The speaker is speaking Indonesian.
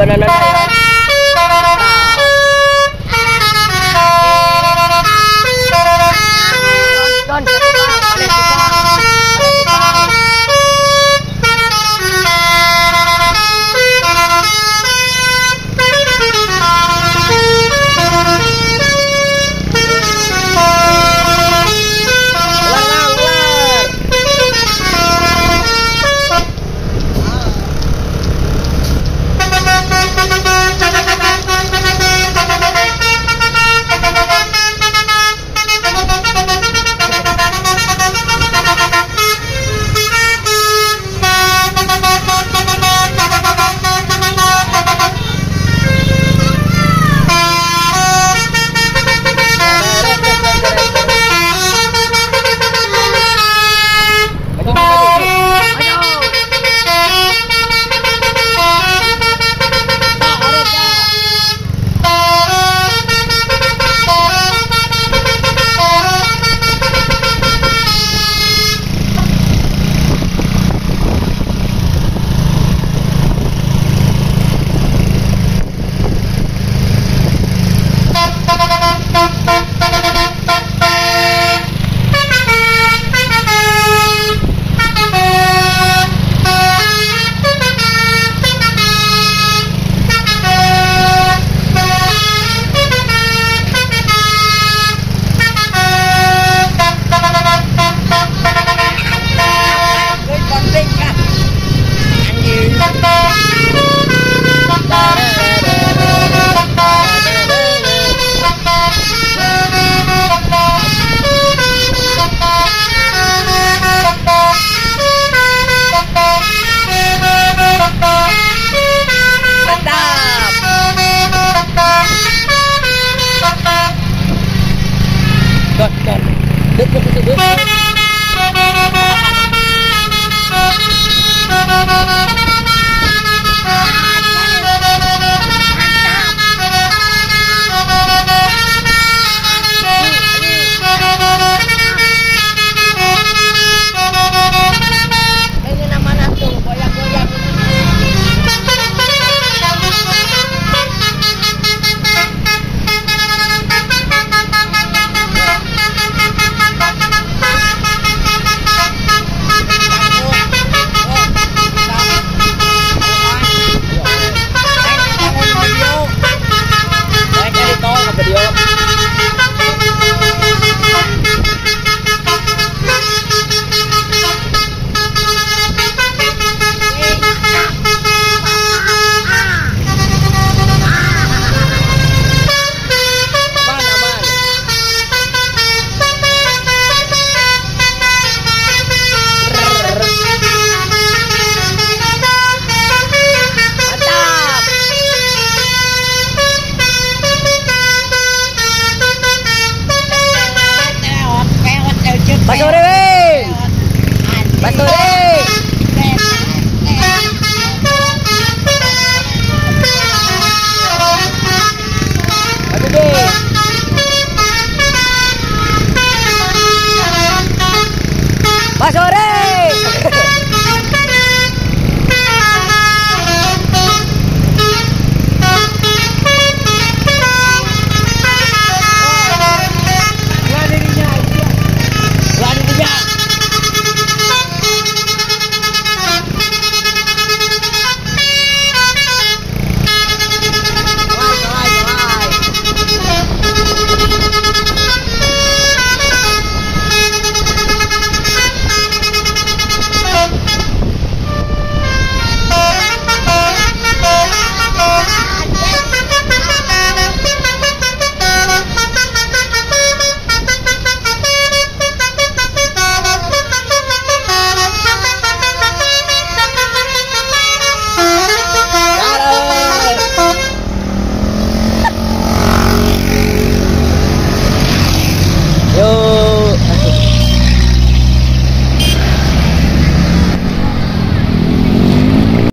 wala na bahkan dekat itu dekat